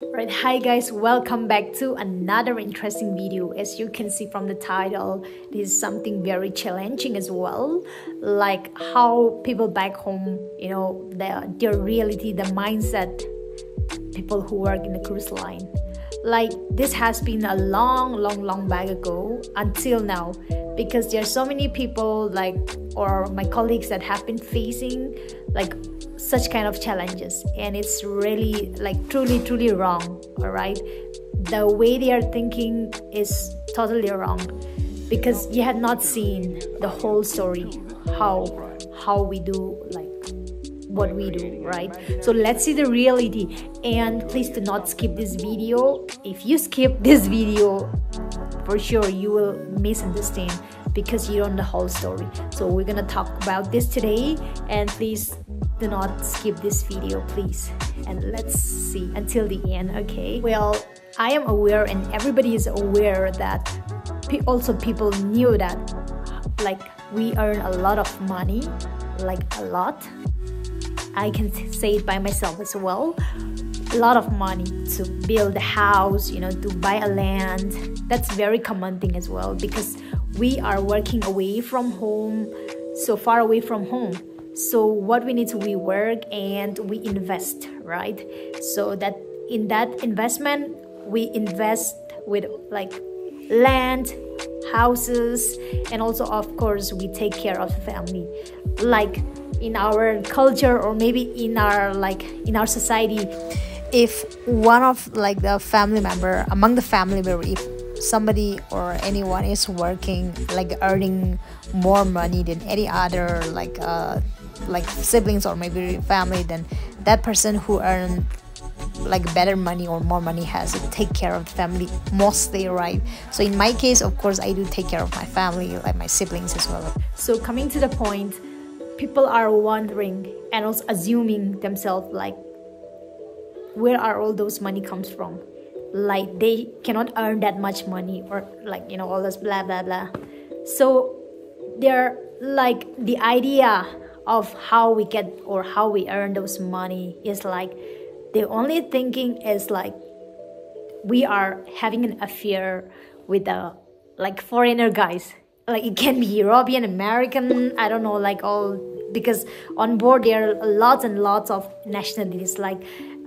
Right, hi guys, welcome back to another interesting video. As you can see from the title, this is something very challenging as well. Like how people back home, you know, their, their reality, the mindset, people who work in the cruise line. Like this has been a long, long, long back ago until now because there are so many people like or my colleagues that have been facing like such kind of challenges. And it's really like truly truly wrong all right? The way they are thinking is totally wrong because you have not seen the whole story how how we do like what we do right? So let's see the reality. And please do not skip this video. If you skip this video for sure you will misunderstand because you don't know the whole story. So we're gonna talk about this today. And please do not skip this video please. And let's see until the end okay? Well i am aware and everybody is aware that also people knew that like we earn a lot of money like a lot. I can say it by myself as well. A lot of money to build a house you know to buy a land. That's very common thing as well because we are working away from home so far away from home so what we need to we work and we invest right? So that in that investment we invest with like land houses and also of course we take care of family. Like in our culture or maybe in our like in our society if one of like the family member among the family member if somebody or anyone is working like earning more money than any other like uh like siblings or maybe family then that person who earn like better money or more money has to take care of the family mostly right? So in my case of course i do take care of my family like my siblings as well. So coming to the point people are wondering and also assuming themselves like where are all those money comes from? Like they cannot earn that much money or like you know all this blah blah blah. So they're like the idea of how we get or how we earn those money is like the only thinking is like we are having an affair with the like foreigner guys. Like it can be european american i don't know like all because on board there are lots and lots of nationalities. Like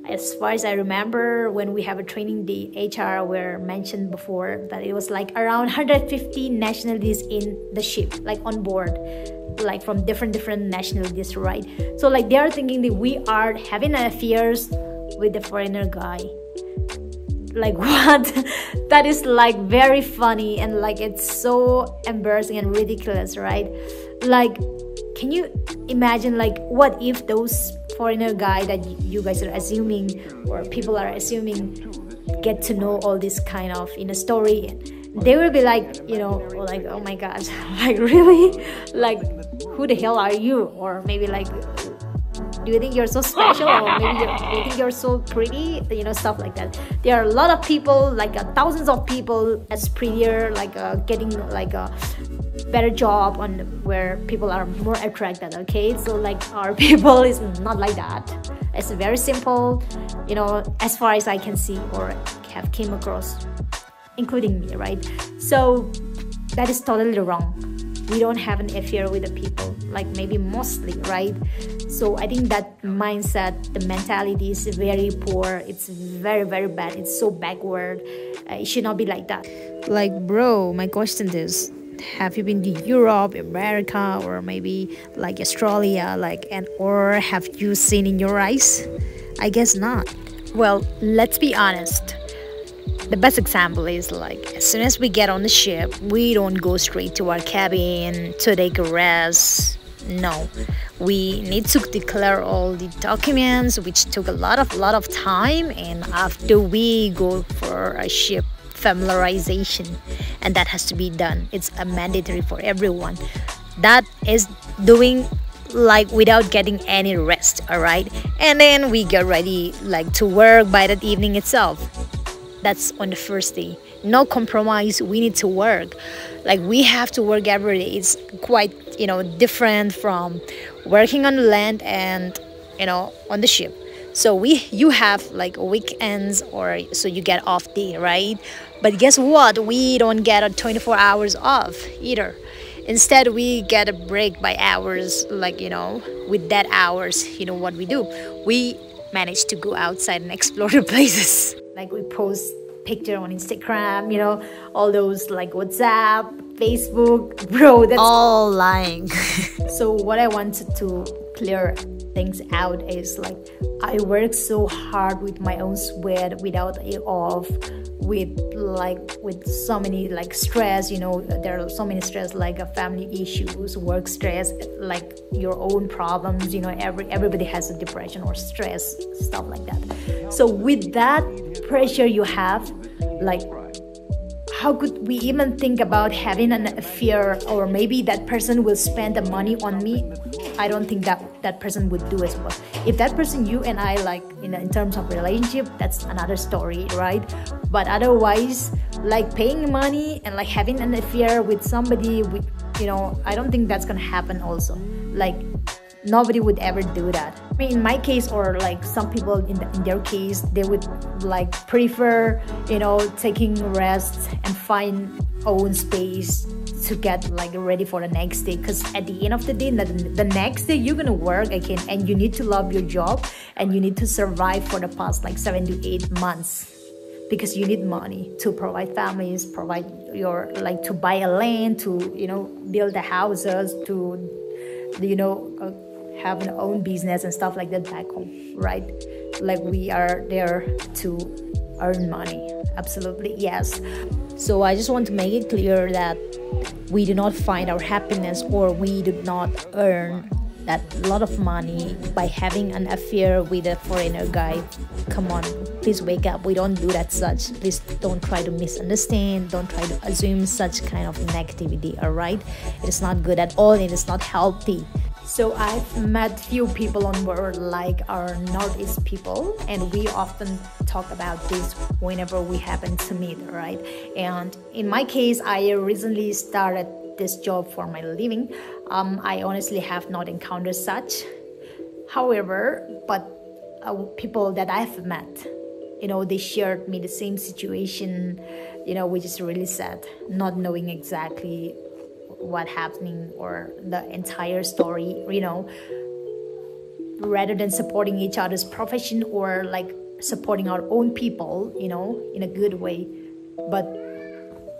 as far as I remember, when we have a training, the HR were mentioned before that it was like around 150 nationalities in the ship, like on board like from different different nationalities right? So like they are thinking that we are having affairs with the foreigner guy. Like what? That is like very funny and like it's so embarrassing and ridiculous right? Like can you imagine like what if those foreigner guy that you guys are assuming or people are assuming get to know all this kind of in a story. They will be like you know like oh my god like really? Like who the hell are you? Or maybe like do you think you're so special? Or maybe do you think you're so pretty? You know stuff like that. There are a lot of people like uh, thousands of people as prettier like uh, getting like a better job on where people are more attracted okay? So like our people is not like that. It's very simple you know as far as i can see or have came across including me right? So that is totally wrong. We don't have an affair with the people like maybe mostly right? So i think that mindset the mentality is very poor. It's very very bad. It's so backward. Uh, it should not be like that. Like bro my question is have you been to Europe, America, or maybe like Australia, like and or have you seen in your eyes? I guess not. Well, let's be honest the best example is like as soon as we get on the ship we don't go straight to our cabin to take a rest no we need to declare all the documents which took a lot of lot of time and after we go for a ship familiarization and that has to be done. It's a mandatory for everyone. That is doing like without getting any rest all right and then we get ready like to work by that evening itself. That's on the first day. No compromise. We need to work. Like we have to work every day. It's quite you know different from working on the land and you know on the ship. So we you have like weekends or so you get off day right but guess what? We don't get a 24 hours off either. Instead we get a break by hours like you know with that hours you know what we do. We manage to go outside and explore the places. Like we post picture on instagram you know all those like whatsapp facebook. Bro that's all lying. So what i wanted to clear things out is like I work so hard with my own sweat without a off with like with so many like stress you know there are so many stress like uh, family issues work stress like your own problems you know every everybody has a depression or stress stuff like that. So with that pressure you have like how could we even think about having an affair or maybe that person will spend the money on me i don't think that that person would do as well. If that person you and i like in, in terms of relationship that's another story right? But otherwise like paying money and like having an affair with somebody with you know i don't think that's gonna happen also. Like nobody would ever do that. I mean, in my case or like some people in, the, in their case they would like prefer you know taking rest and find own space to get like ready for the next day. Because at the end of the day the, the next day you're gonna work again and you need to love your job and you need to survive for the past like seven to eight months. Because you need money to provide families provide your like to buy a land to you know build the houses to you know uh, have an own business and stuff like that back home right? Like we are there to earn money. Absolutely yes. So i just want to make it clear that we do not find our happiness or we do not earn that lot of money by having an affair with a foreigner guy. Come on please wake up. We don't do that such. Please don't try to misunderstand. Don't try to assume such kind of negativity all right? It is not good at all. It is not healthy so I've met few people on board like our Northeast people and we often talk about this whenever we happen to meet, right? And in my case, I recently started this job for my living. Um, I honestly have not encountered such. However, but uh, people that I've met, you know, they shared me the same situation, you know, which is really sad, not knowing exactly what happening or the entire story you know rather than supporting each other's profession or like supporting our own people you know in a good way. But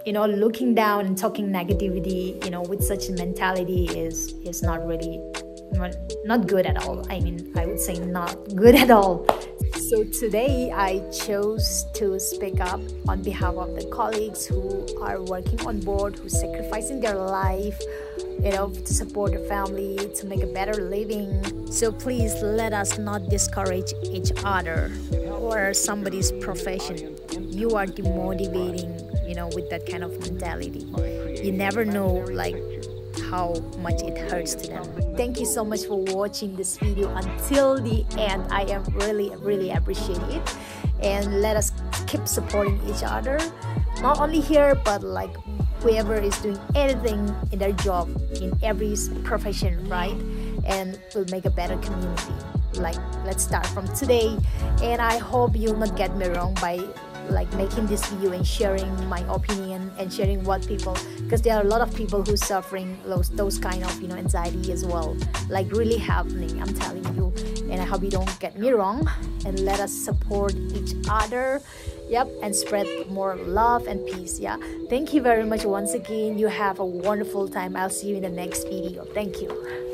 you know looking down and talking negativity you know with such a mentality is is not really not, not good at all. I mean i would say not good at all so today I chose to speak up on behalf of the colleagues who are working on board, who sacrificing their life, you know, to support the family, to make a better living. So please let us not discourage each other or somebody's profession. You are demotivating, you know, with that kind of mentality. You never know, like, how much it hurts to them. Thank you so much for watching this video until the end. I am really, really appreciate it. And let us keep supporting each other. Not only here, but like whoever is doing anything in their job, in every profession, right? And will make a better community. Like, let's start from today. And I hope you'll not get me wrong by like making this video and sharing my opinion and sharing what people because there are a lot of people who suffering those those kind of you know anxiety as well like really happening i'm telling you. And i hope you don't get me wrong and let us support each other yep and spread more love and peace yeah. Thank you very much once again. You have a wonderful time. I'll see you in the next video. Thank you